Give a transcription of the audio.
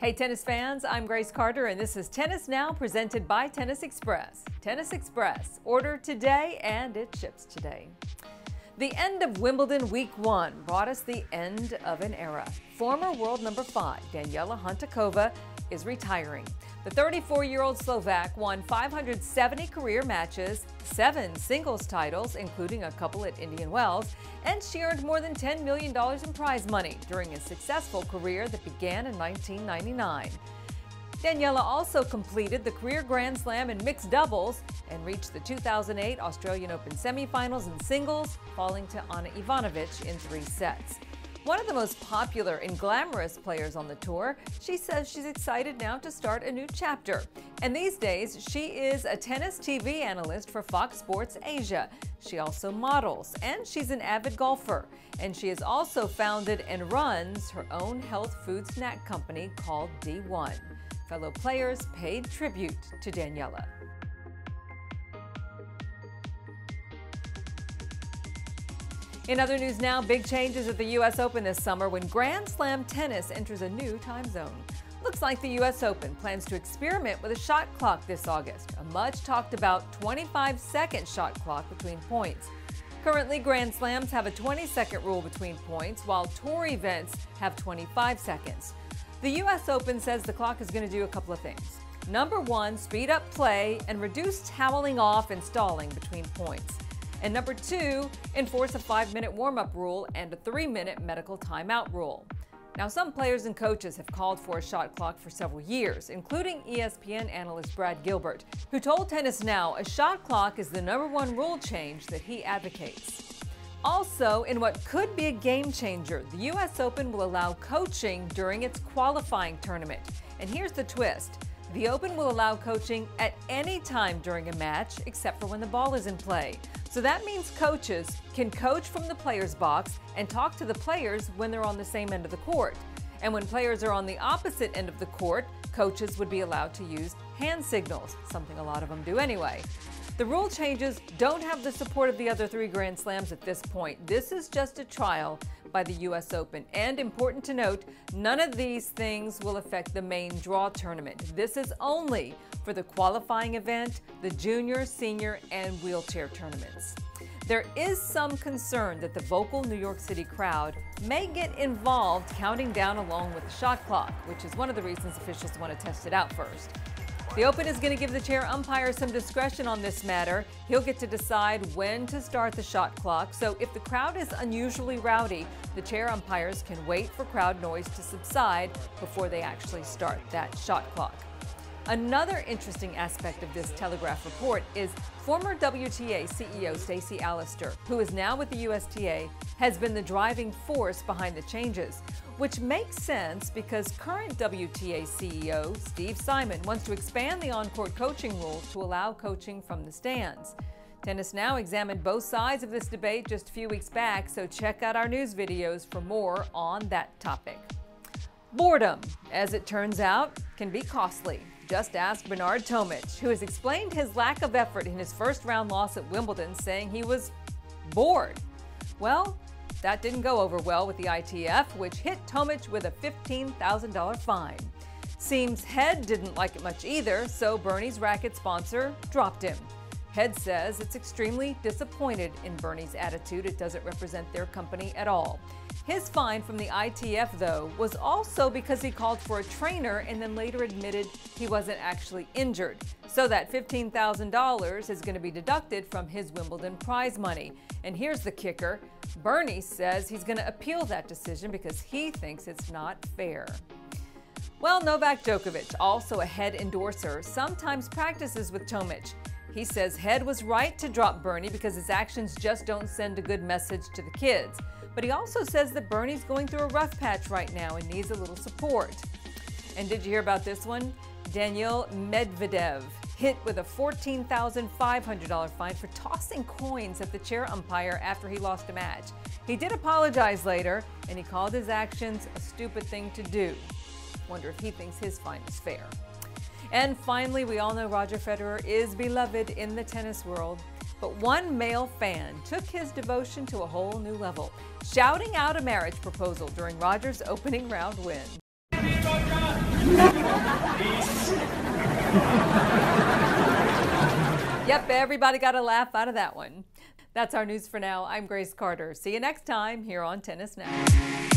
Hey tennis fans, I'm Grace Carter and this is Tennis Now presented by Tennis Express. Tennis Express, order today and it ships today. The end of Wimbledon Week 1 brought us the end of an era. Former world number 5, Daniela Hantuchova, is retiring. The 34-year-old Slovak won 570 career matches, seven singles titles, including a couple at Indian Wells, and she earned more than $10 million in prize money during a successful career that began in 1999. Daniela also completed the career Grand Slam in mixed doubles and reached the 2008 Australian Open semifinals in singles, falling to Ana Ivanovic in three sets. One of the most popular and glamorous players on the tour, she says she's excited now to start a new chapter. And these days, she is a tennis TV analyst for Fox Sports Asia. She also models, and she's an avid golfer. And she has also founded and runs her own health food snack company called D1. Fellow players paid tribute to Daniela. In other news now, big changes at the U.S. Open this summer when Grand Slam tennis enters a new time zone. Looks like the U.S. Open plans to experiment with a shot clock this August, a much talked about 25 second shot clock between points. Currently, Grand Slams have a 20 second rule between points, while tour events have 25 seconds. The U.S. Open says the clock is going to do a couple of things. Number one, speed up play and reduce toweling off and stalling between points. And number two, enforce a five minute warm up rule and a three minute medical timeout rule. Now, some players and coaches have called for a shot clock for several years, including ESPN analyst Brad Gilbert, who told Tennis Now a shot clock is the number one rule change that he advocates. Also, in what could be a game changer, the U.S. Open will allow coaching during its qualifying tournament. And here's the twist the Open will allow coaching at any time during a match except for when the ball is in play. So that means coaches can coach from the player's box and talk to the players when they're on the same end of the court. And when players are on the opposite end of the court, coaches would be allowed to use hand signals, something a lot of them do anyway. The rule changes don't have the support of the other three Grand Slams at this point. This is just a trial by the U.S. Open. And important to note, none of these things will affect the main draw tournament. This is only for the qualifying event, the junior, senior, and wheelchair tournaments. There is some concern that the vocal New York City crowd may get involved counting down along with the shot clock, which is one of the reasons officials want to test it out first. The Open is going to give the chair umpire some discretion on this matter. He'll get to decide when to start the shot clock. So if the crowd is unusually rowdy, the chair umpires can wait for crowd noise to subside before they actually start that shot clock. Another interesting aspect of this Telegraph report is former WTA CEO Stacey Allaster, who is now with the USTA, has been the driving force behind the changes, which makes sense because current WTA CEO Steve Simon wants to expand the on-court coaching rule to allow coaching from the stands. Tennis Now examined both sides of this debate just a few weeks back, so check out our news videos for more on that topic. Boredom, as it turns out, can be costly. Just ask Bernard Tomic, who has explained his lack of effort in his first round loss at Wimbledon, saying he was bored. Well, that didn't go over well with the ITF, which hit Tomic with a $15,000 fine. Seems Head didn't like it much either, so Bernie's racket sponsor dropped him. Head says it's extremely disappointed in Bernie's attitude. It doesn't represent their company at all. His fine from the ITF, though, was also because he called for a trainer and then later admitted he wasn't actually injured. So that $15,000 is going to be deducted from his Wimbledon prize money. And here's the kicker Bernie says he's going to appeal that decision because he thinks it's not fair. Well, Novak Djokovic, also a Head endorser, sometimes practices with Tomic. He says Head was right to drop Bernie because his actions just don't send a good message to the kids. But he also says that Bernie's going through a rough patch right now and needs a little support. And did you hear about this one? Daniil Medvedev hit with a $14,500 fine for tossing coins at the chair umpire after he lost a match. He did apologize later, and he called his actions a stupid thing to do. Wonder if he thinks his fine is fair. And finally, we all know Roger Federer is beloved in the tennis world. But one male fan took his devotion to a whole new level, shouting out a marriage proposal during Roger's opening round win. yep, everybody got a laugh out of that one. That's our news for now. I'm Grace Carter. See you next time here on Tennis Now.